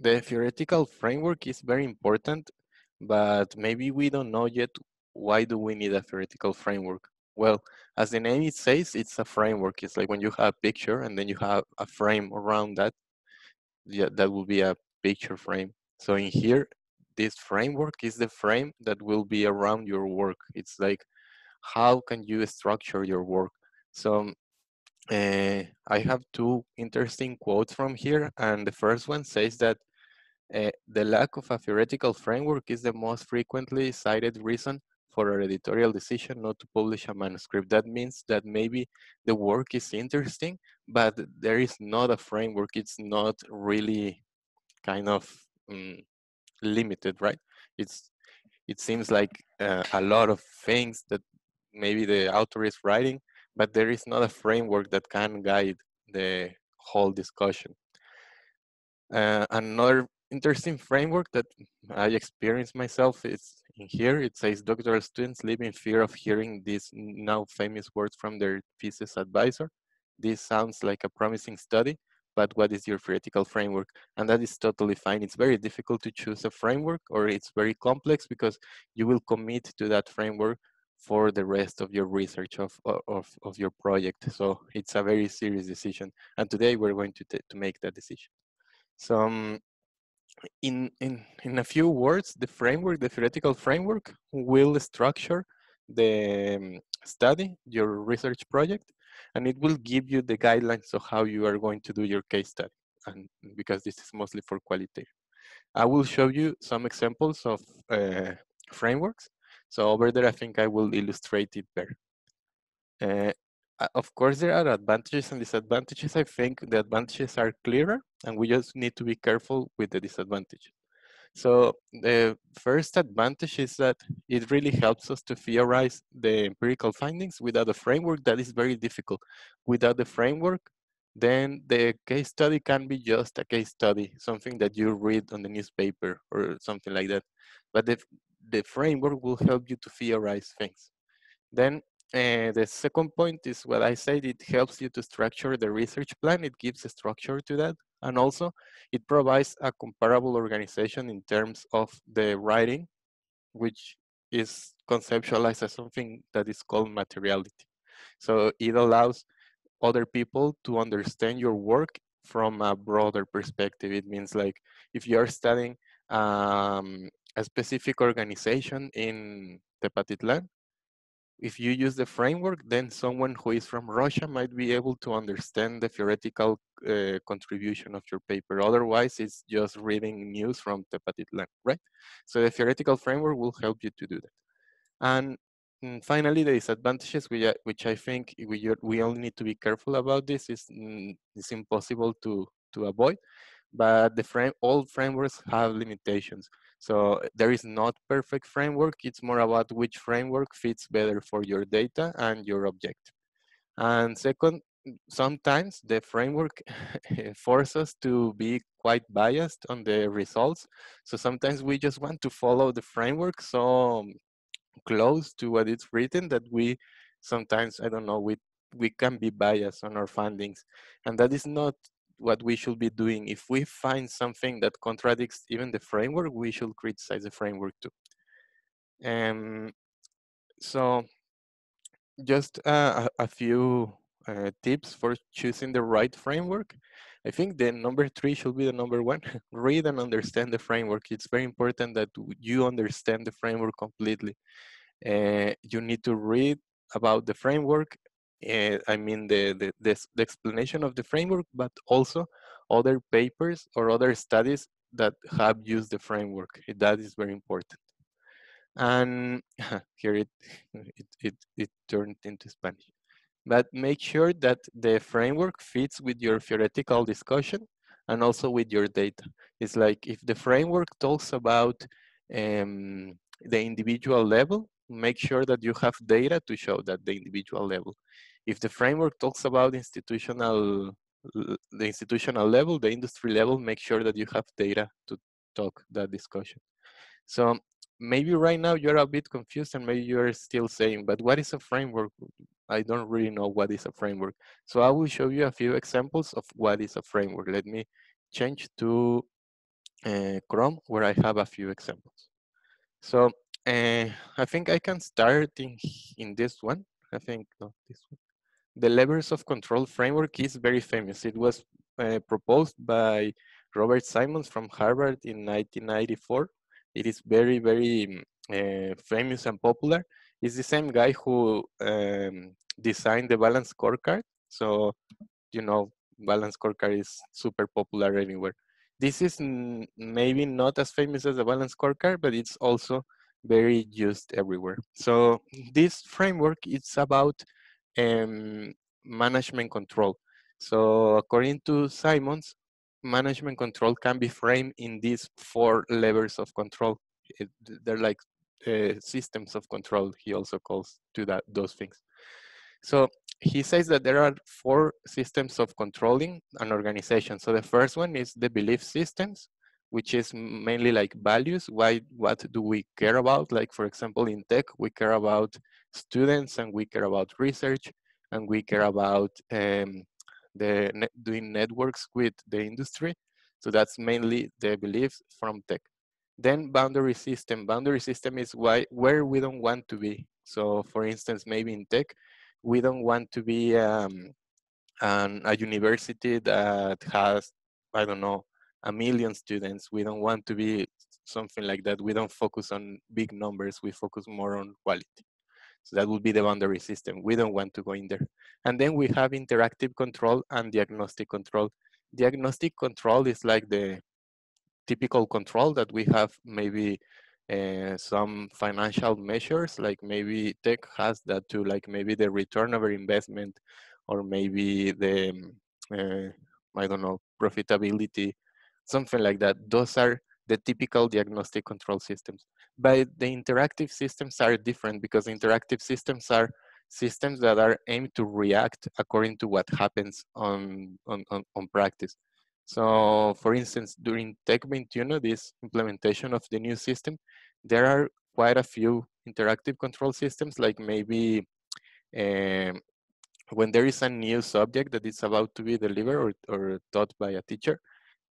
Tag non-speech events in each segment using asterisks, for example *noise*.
the theoretical framework is very important, but maybe we don't know yet why do we need a theoretical framework. Well, as the name it says, it's a framework. It's like when you have a picture and then you have a frame around that, yeah, that will be a picture frame. So in here, this framework is the frame that will be around your work. It's like, how can you structure your work? So uh, I have two interesting quotes from here. And the first one says that uh, the lack of a theoretical framework is the most frequently cited reason for an editorial decision not to publish a manuscript. That means that maybe the work is interesting, but there is not a framework. It's not really kind of um, limited, right? It's it seems like uh, a lot of things that maybe the author is writing, but there is not a framework that can guide the whole discussion. Uh, another interesting framework that I experienced myself is in here. It says doctoral students live in fear of hearing these now famous words from their thesis advisor. This sounds like a promising study, but what is your theoretical framework? And that is totally fine. It's very difficult to choose a framework or it's very complex because you will commit to that framework for the rest of your research of, of, of your project. So it's a very serious decision. And today we're going to, to make that decision. So um, in, in, in a few words, the framework, the theoretical framework will structure the um, study, your research project, and it will give you the guidelines of how you are going to do your case study. And because this is mostly for qualitative. I will show you some examples of uh, frameworks. So over there, I think I will illustrate it better. Uh, Uh, of course, there are advantages and disadvantages. I think the advantages are clearer and we just need to be careful with the disadvantages. So the first advantage is that it really helps us to theorize the empirical findings without a framework that is very difficult. Without the framework, then the case study can be just a case study, something that you read on the newspaper or something like that. But the, the framework will help you to theorize things. Then uh, the second point is what I said, it helps you to structure the research plan. It gives a structure to that. And also it provides a comparable organization in terms of the writing, which is conceptualized as something that is called materiality. So it allows other people to understand your work from a broader perspective. It means like if you're studying um, a specific organization in Tepatitlan, if you use the framework, then someone who is from Russia might be able to understand the theoretical uh, contribution of your paper. Otherwise, it's just reading news from Tepatitlan, right? So the theoretical framework will help you to do that. And mm, finally, the disadvantages, which I, which I think we, we only need to be careful about this, is mm, it's impossible to, to avoid, but the frame, all frameworks have limitations. So there is not perfect framework. It's more about which framework fits better for your data and your object. And second, sometimes the framework *laughs* forces us to be quite biased on the results. So sometimes we just want to follow the framework so close to what it's written that we sometimes, I don't know, we, we can be biased on our findings. And that is not what we should be doing. If we find something that contradicts even the framework, we should criticize the framework too. Um, so just uh, a, a, few uh, tips for choosing the right framework. I think the number three should be the number one. *laughs* Read and understand the framework. It's very important that you understand the framework completely. Uh, you need to read about the framework uh, I mean the, the, the, the, explanation of the framework, but also other papers or other studies that have used the framework. That is very important. And *laughs* here it, it, it, it turned into Spanish. But make sure that the framework fits with your theoretical discussion and also with your data. It's like if the framework talks about um, the individual level, make sure that you have data to show that the individual level. If the framework talks about institutional, the institutional level, the industry level, make sure that you have data to talk that discussion. So maybe right now you're a bit confused and maybe you're still saying, but what is a framework? I don't really know what is a framework. So I will show you a few examples of what is a framework. Let me change to uh, Chrome, where I have a few examples. So uh, I think I can start in, in this one. I think, no, this one. The levers of control framework is very famous. It was uh, proposed by Robert Simons from Harvard in 1994. It is very, very uh, famous and popular. It's the same guy who um, designed the balance scorecard. So, you know, balance scorecard is super popular everywhere. This is maybe not as famous as the balance scorecard, but it's also very used everywhere. So this framework is about um, management control. So according to Simons, management control can be framed in these four levels of control. It, they're like uh, systems of control. He also calls to that those things. So he says that there are four systems of controlling an organization. So the first one is the belief systems, which is mainly like values. Why, what do we care about? Like for example, in Tec, we care about students and we care about research and we care about um, the net, doing networks with the industry. So that's mainly the beliefs from Tec. Then boundary system. Boundary system is why where we don't want to be. So for instance, maybe in Tec, we don't want to be um, an, a university that has, I don't know, a million students. We don't want to be something like that. We don't focus on big numbers. We focus more on quality. So that would be the boundary system. We don't want to go in there. And then we have interactive control and diagnostic control. Diagnostic control is like the typical control that we have maybe uh, some financial measures, like maybe Tec has that too, like maybe the return over investment or maybe the, uh, I don't know, profitability, something like that. Those are the typical diagnostic control systems. But the interactive systems are different because interactive systems are systems that are aimed to react according to what happens on, on, on, on practice. So for instance, during Tec21, this implementation of the new system, there are quite a few interactive control systems, like maybe um, when there is a new subject that is about to be delivered or, or taught by a teacher,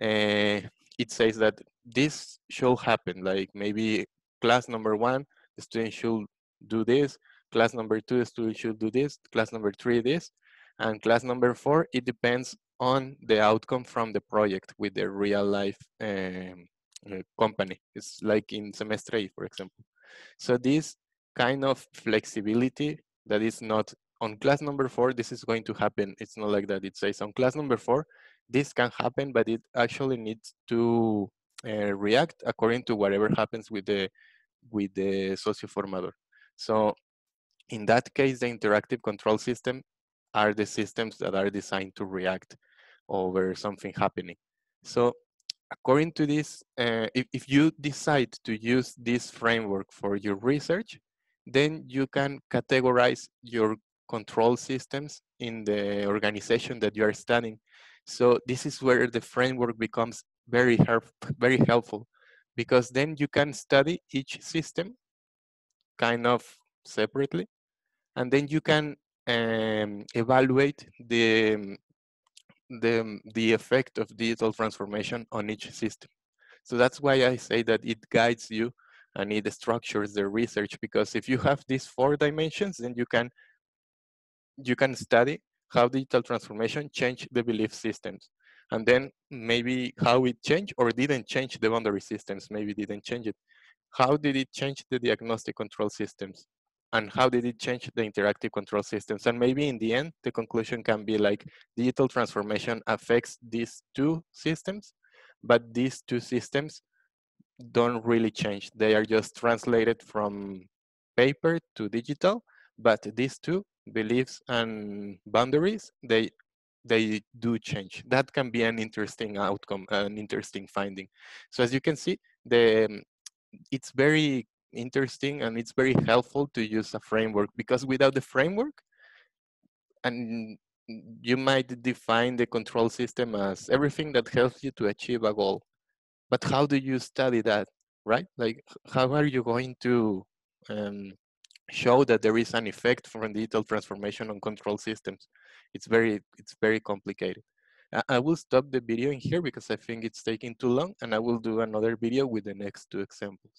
uh, it says that this should happen, like maybe class number one, the student should do this, class number two, the student should do this, class number three, this, and class number four, it depends on the outcome from the project with the real life um, company. It's like in semester A, for example. So this kind of flexibility that is not on class number four, this is going to happen. It's not like that. It says on class number four, this can happen, but it actually needs to uh, react according to whatever happens with the with the socioformador. So in that case, the interactive control system are the systems that are designed to react over something happening. So according to this, uh, if, if you decide to use this framework for your research, then you can categorize your control systems in the organization that you are studying. So this is where the framework becomes very help, very helpful because then you can study each system kind of separately and then you can um, evaluate the the, the effect of digital transformation on each system. So that's why I say that it guides you and it structures the research because if you have these four dimensions, then you can you can study how digital transformation changed the belief systems. And then maybe how it changed or didn't change the boundary systems, maybe didn't change it. How did it change the diagnostic control systems? and how did it change the interactive control systems? And maybe in the end, the conclusion can be like digital transformation affects these two systems, but these two systems don't really change. They are just translated from paper to digital, but these two beliefs and boundaries, they they do change. That can be an interesting outcome, an interesting finding. So as you can see, the it's very interesting and it's very helpful to use a framework because without the framework and you might define the control system as everything that helps you to achieve a goal but how do you study that right like how are you going to um, show that there is an effect from digital transformation on control systems it's very it's very complicated I will stop the video in here because I think it's taking too long and I will do another video with the next two examples.